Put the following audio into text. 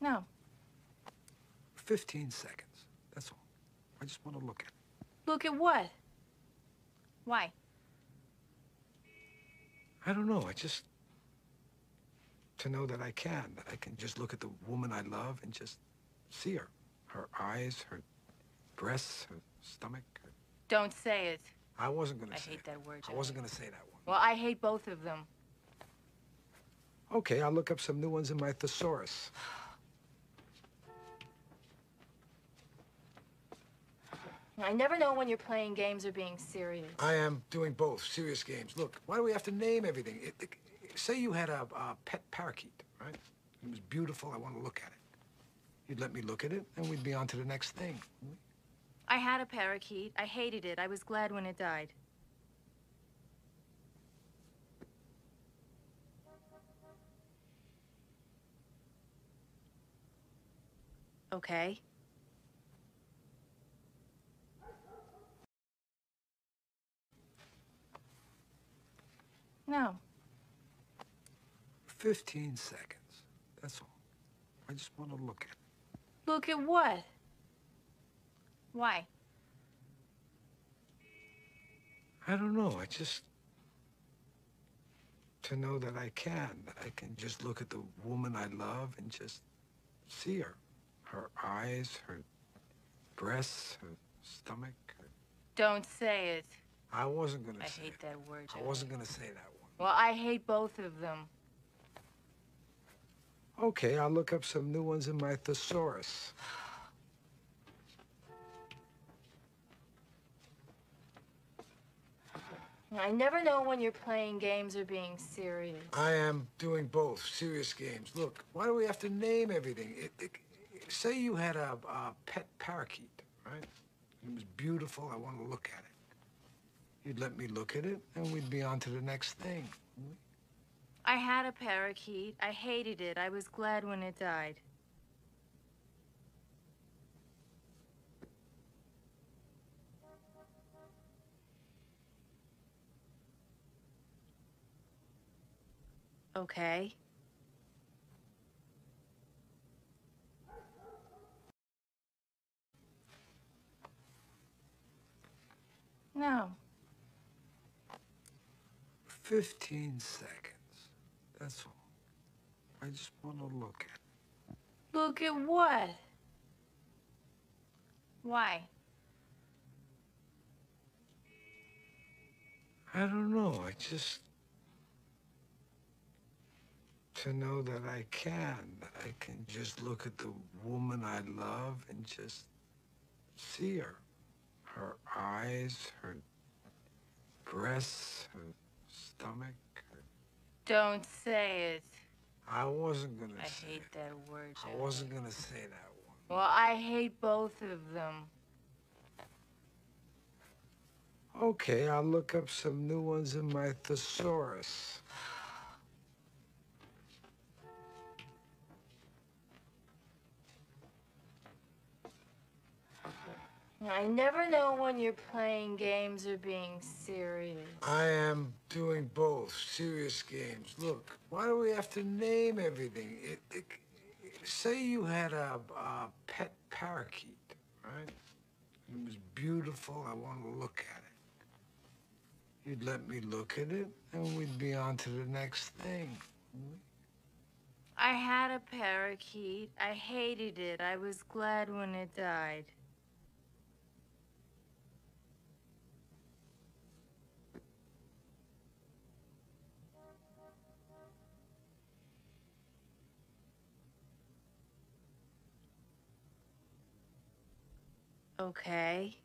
No. 15 seconds. That's all. I just want to look at it. Look at what? Why? I don't know. I just. To know that I can, that I can just look at the woman I love and just see her. Her eyes, her breasts, her stomach. Her... Don't say it. I wasn't going to say hate it. that word. I wasn't going to say that one. Well, I hate both of them. Okay, I'll look up some new ones in my thesaurus. I never know when you're playing games or being serious. I am doing both. Serious games. Look, why do we have to name everything? It, it- say you had a, a pet parakeet, right? It was beautiful. I want to look at it. You'd let me look at it, and we'd be on to the next thing. I had a parakeet. I hated it. I was glad when it died. Okay. No. 15 seconds. That's all. I just want to look at it. Look at what? Why? I don't know. I just. To know that I can, that I can just look at the woman I love and just see her. Her eyes, her breasts, her stomach. Her... Don't say it. I wasn't going I to say hate it. that word. I wasn't going to say that one. Well, I hate both of them. Okay, I'll look up some new ones in my thesaurus. I never know when you're playing games or being serious. I am doing both. Serious games. Look, why do we have to name everything? It, it, say you had a, a pet parakeet, right? It was beautiful. I want to look at it. You'd let me look at it, and we'd be on to the next thing. I had a parakeet. I hated it. I was glad when it died. Okay. No. 15 seconds. That's all. I just want to look at. Look at what? Why? I don't know. I just. To know that I can, that I can just look at the woman I love and just see her. Her eyes, her breasts, her stomach. Don't say it. I wasn't going to I say hate it. that word. I wasn't going to say that one. Well, I hate both of them. Okay, I'll look up some new ones in my thesaurus. I never know when you're playing games or being serious. I am doing both. Serious games. Look, why do we have to name everything? It, it, say you had a, a pet parakeet, right? It was beautiful. I want to look at it. You'd let me look at it, and we'd be on to the next thing. I had a parakeet. I hated it. I was glad when it died. Okay.